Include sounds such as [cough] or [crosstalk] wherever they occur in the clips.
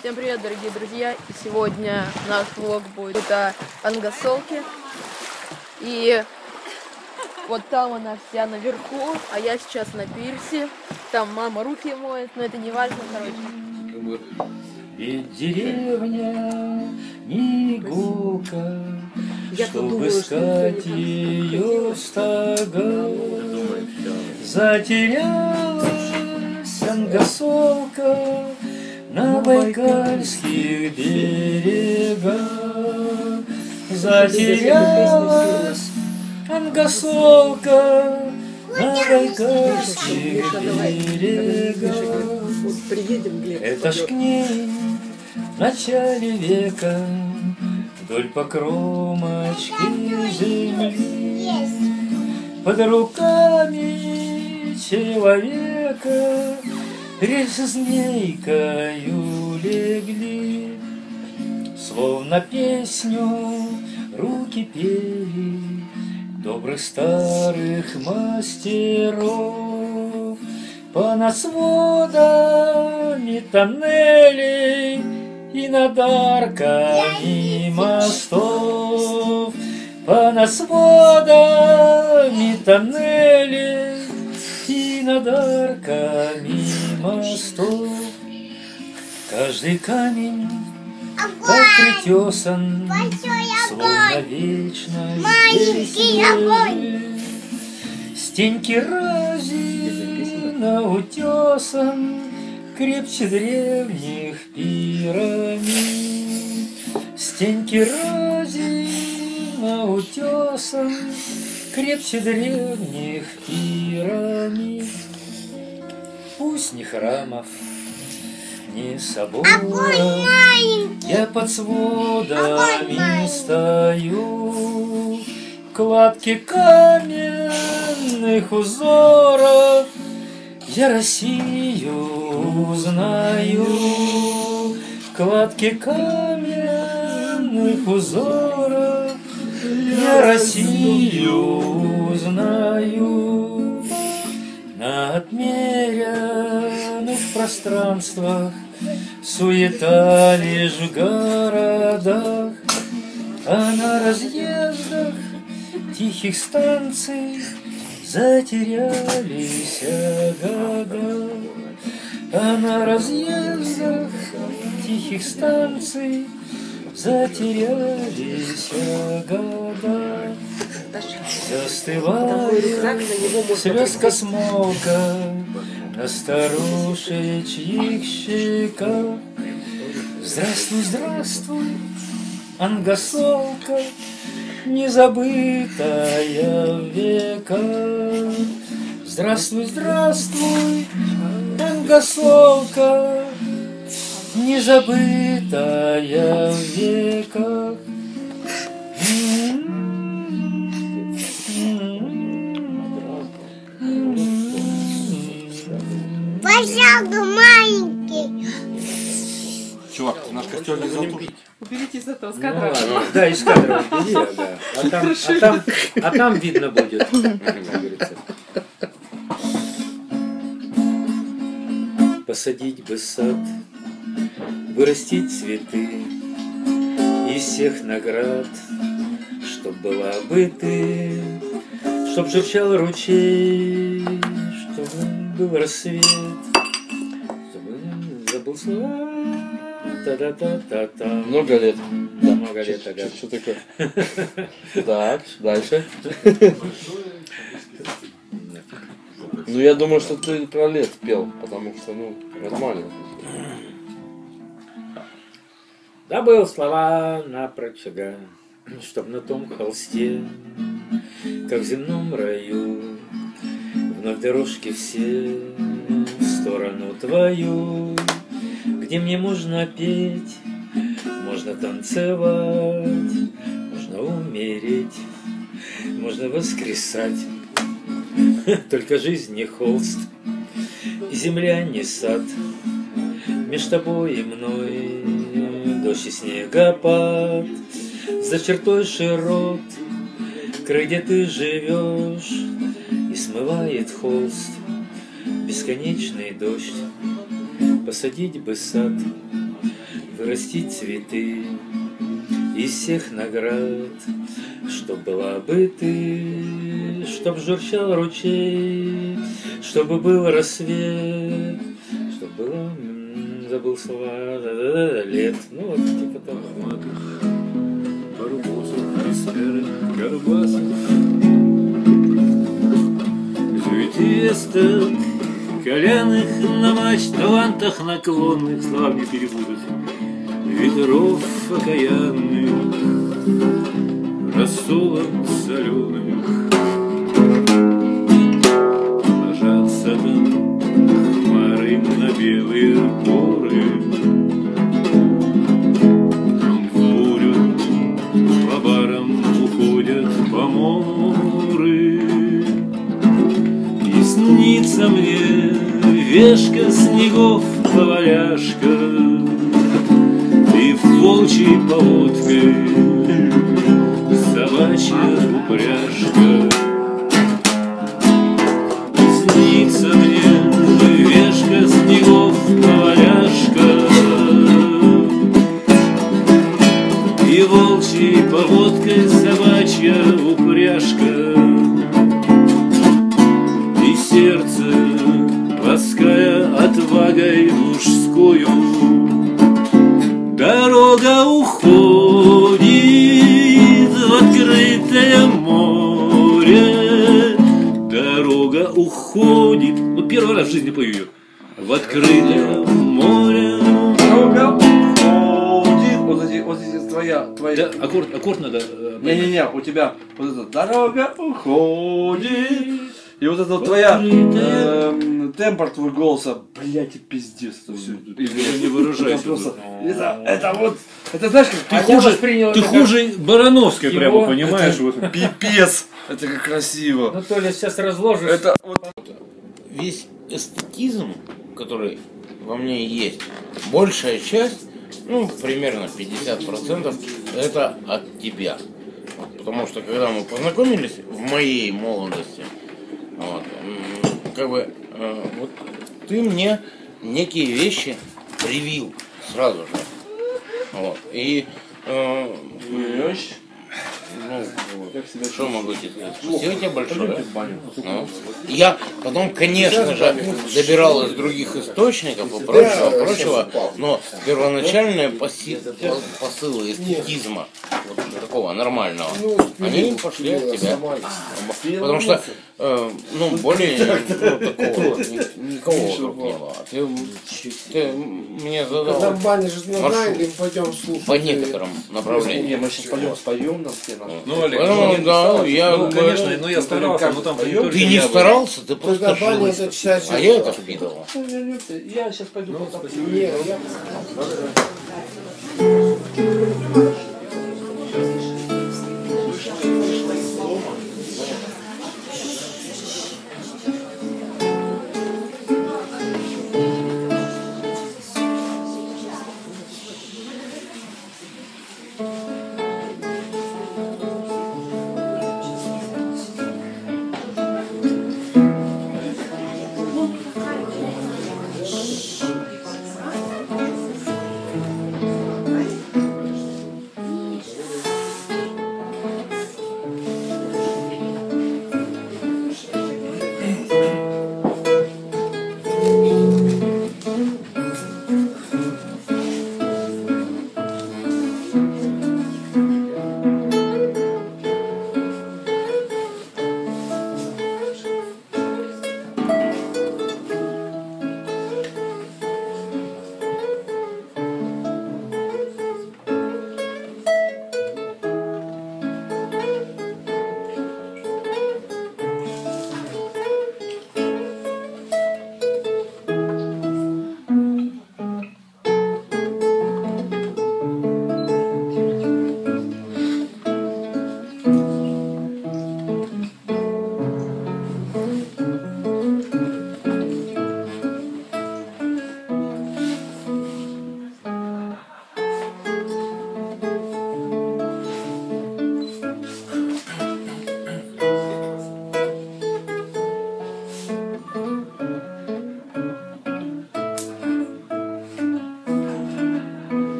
Всем привет, дорогие друзья! И сегодня наш влог будет о ангосолке. И вот там она вся наверху, а я сейчас на пирсе. Там мама руки моет, но это не важно, короче. Ведь деревня не иголка, чтобы искать ее стога. Затерялась ангосолка на байкальских берегах. Затерялась ангосолка на байкальских берегах. Это ж к ней в начале века Вдоль по кромочке земли Под руками человека Резнейкою легли Словно песню руки пели Добрых старых мастеров. Понад сводами тоннелей И над арками мостов. Понад сводами тоннелей И над арками мостов Каждый камень так притесан Словно вечно здесь лежит. Стеньки разина утесан Крепче древних пирамид. Стеньки разина утесан Крепче древних пирамид Пусть ни храмов, ни соборов. Я под сводами стою. Кладки каменных узоров Я Россию узнаю. Кладки каменных узоров Я Россию узнаю пространствах Суета лишь в городах А на разъездах тихих станций Затерялись года А на разъездах тихих станций Затерялись года Застывает слезка смолка На старушечьих щеках Здравствуй, здравствуй, ангосолка, Незабытая века. Здравствуй, здравствуй, ангосолка, Незабытая в Пожалуйста, маленький. Чувак, ты наш костер не затушит. Уберите из этого с Ну кадра. ладно, да, из кадра [laughs] убери, да. А там, а там, а там видно будет, как говорится. Посадить бы сад, вырастить цветы из всех наград, чтоб была бы ты, чтоб журчал ручей, чтобы был рассвет, Та-да-та-та-та. Много лет. Да, много лет, ага. Что такое? Так, дальше. Ну, я думаю, что ты про лет пел, потому что, ну, нормально. Забыл слова напрочь, ага, Чтоб на том холсте, как в земном раю, Вновь дорожки все в сторону твою, Где мне можно петь, можно танцевать, Можно умереть, можно воскресать. Только жизнь не холст, и земля не сад, Меж тобой и мной дождь и снегопад, За чертой широт, край, где ты живешь, И смывает холст бесконечный дождь. Посадить бы сад, растить цветы из всех наград, Чтоб была бы ты, чтоб журчал ручей, Чтобы был рассвет, чтоб было... Забыл слова, да-да-да, лет. Ну вот, типа того. Барбосов, эсперы, горбасов. Житиеста, коленных на матч, талантах наклонных, слова мне перепутать. Ветров окаянных, рассолом соленых. Ложатся там хмары на белые горы. Там в бурю по барам уходят поморы. И снится мне вешка снегов поваляшка И в волчьей поводкой собачья упряжка первый раз в жизни пою ее, в открытое море. Дорога уходит. Вот эти, вот эти твоя, твоя. Да, аккорд, аккорд надо. э, Не-не-не, у тебя вот это дорога уходит. И вот это вот твоя эм, тембр твой голоса, блять, и пиздец, это все. не выражайся. просто, это, это вот, это знаешь, как Ты а хуже, ты это как хуже Барановской его- прямо, понимаешь? это вот. Пипец, это как красиво. Ну, Толя, сейчас разложишь. Это вот весь эстетизм, который во мне есть, большая часть, ну, примерно 50%, это от тебя. Вот, потому что когда мы познакомились в моей молодости, вот, как бы, э, вот ты мне некие вещи привил сразу же. Вот. И э, ну, что могу тебе сказать? Спасибо тебе большое. Ну, Я потом, конечно же, добирал из других источников и прочего, прочего, но первоначальные поси- по- посылы эстетизма, вот такого нормального, они пошли от тебя. Потому что, э, ну, более ну, такого ни- никого вокруг не было. Ты, ты мне Когда задал в бане же им пойдем слушать. по некоторым Не, направлениям. мы сейчас пойдем споем нам все наши. Ну, Олег, Поэтому, ну, да, я ну, конечно, ну я старался, но там Ты тоже Ты не старался, ты просто чаще. А я это впитывал. Я сейчас пойду. Не, я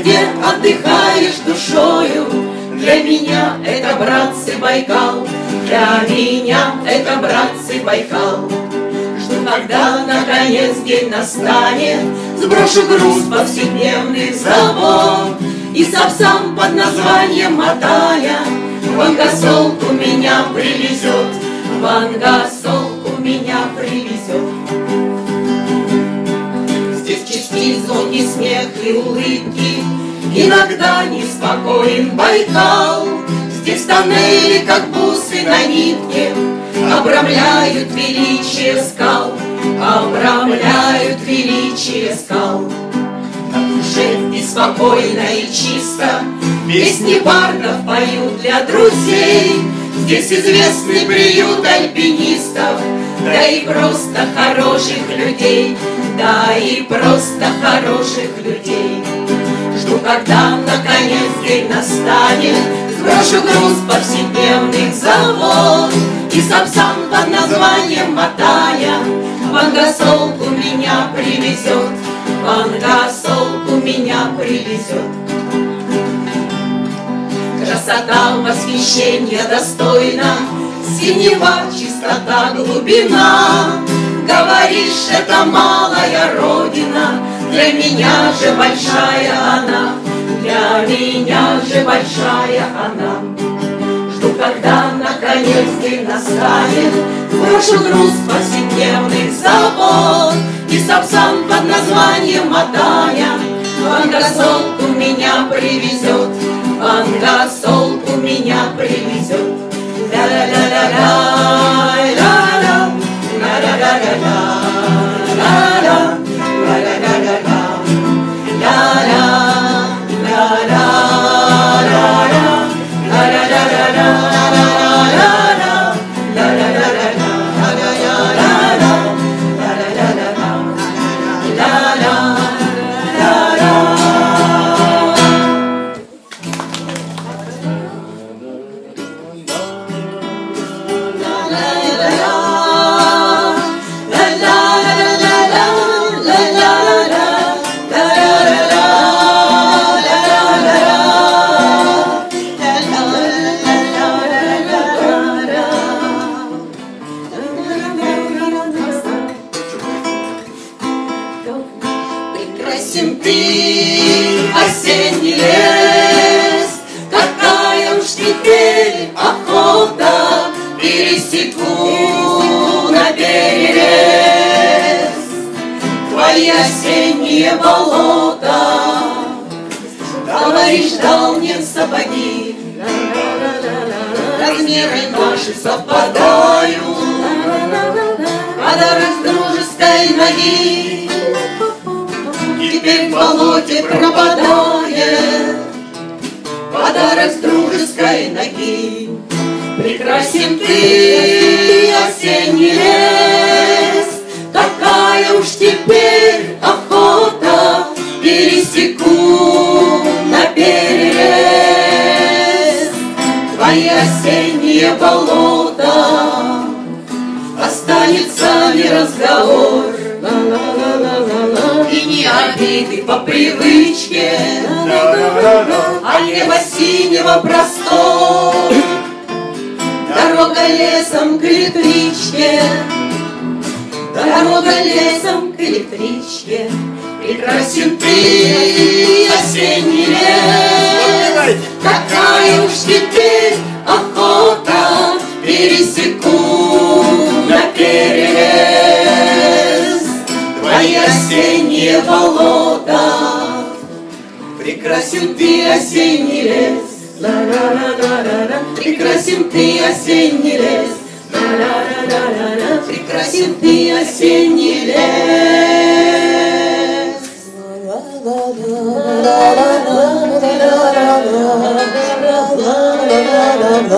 где отдыхаешь душою, для меня это, братцы, Байкал, для меня это, братцы, Байкал. Жду, когда наконец день настанет, Сброшу груз повседневных забот. И сапсан под названием Матая В Ангосолку меня привезет В Ангосолку меня привезет Чистый звонкий смех и улыбки. Иногда неспокоен Байкал. Здесь тоннели, как бусы на нитке. Обрамляют величие скал. Обрамляют величие скал. На душе неспокойно и чисто. Песни бардов поют для друзей Здесь известный приют альпинистов Да и просто хороших людей Да и просто хороших людей. Жду, когда наконец день настанет Сброшу груз повседневных завод И сапсан под названием Матая В Ангосолку меня привезет В Ангосолку меня привезет Красота восхищения достойна. Синева, чистота, глубина. Говоришь, это малая родина. Для меня же большая она. Для меня же большая она. Жду, когда наконец день настанет Брошу груз повседневных забот И сапсан под названием Матая В Ангосолку меня привезет Говоришь, дал мне сапоги Размеры наши совпадают. Подарок дружеской ноги. Теперь в болоте пропадает. Подарок с дружеской ноги. Прекрасен ты, осенний лес. Какая уж теперь Осенние болота Останется ли разговор? И не обиды по привычке. А небо синего простор Дорога лесом к электричке. Дорога лесом к электричке. Прекрасен ты, осенний лес. Какая уж теперь охота Пересеку на перерез Твои осенние болота Прекрасен ты, осенний лес Ла-ла-ла-ла-ла-ла. Прекрасен ты, осенний лес Ла-ла-ла-ла-ла-ла. Прекрасен ты, осенний лес Под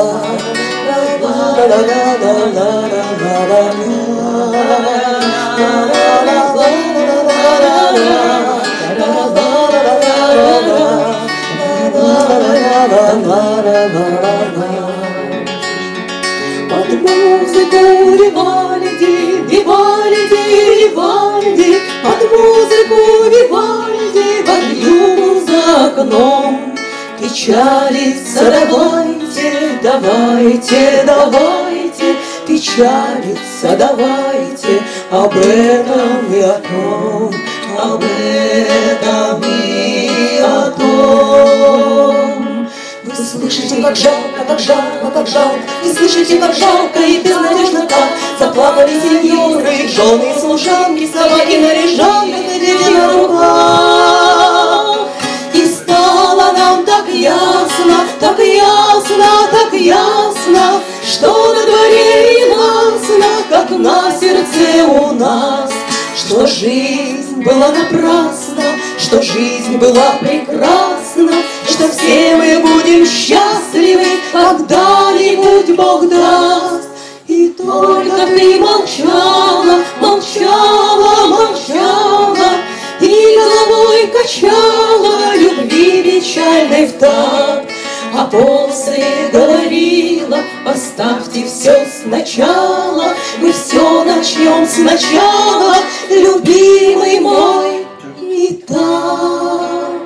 музыку Вивальди, Вивальди, Вивальди, Под музыку Вивальди, Под югу за окном Печалится домой давайте, давайте, давайте, Печалиться давайте об этом и о том, об этом и о том. Вы слышите, как жалко, как жалко, как жалко, Вы слышите, как жалко и безнадежно как Заплакали сеньоры, жены и служанки, Собаки на режанках и дети на руках. Так ясно, Что на дворе и ясно, как на сердце у нас, Что жизнь была напрасна, что жизнь была прекрасна, Что все мы будем счастливы, когда-нибудь Бог даст. И только ты молчала, молчала, молчала, И головой качала любви печальной в такт. А после говорила, оставьте все сначала, Мы все начнем сначала, любимый мой. И так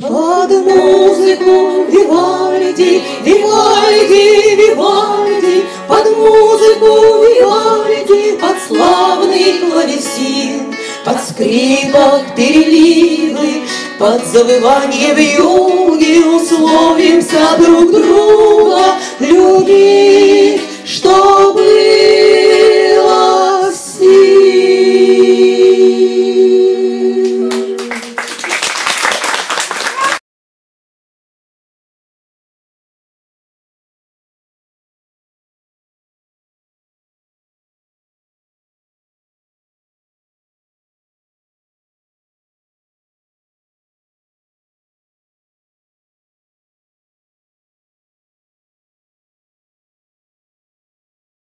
под музыку Вивальди, Вивальди, Вивальди, под музыку Вивальди, под славный клавесин, под скрипок переливы, под завывание в юге условимся друг что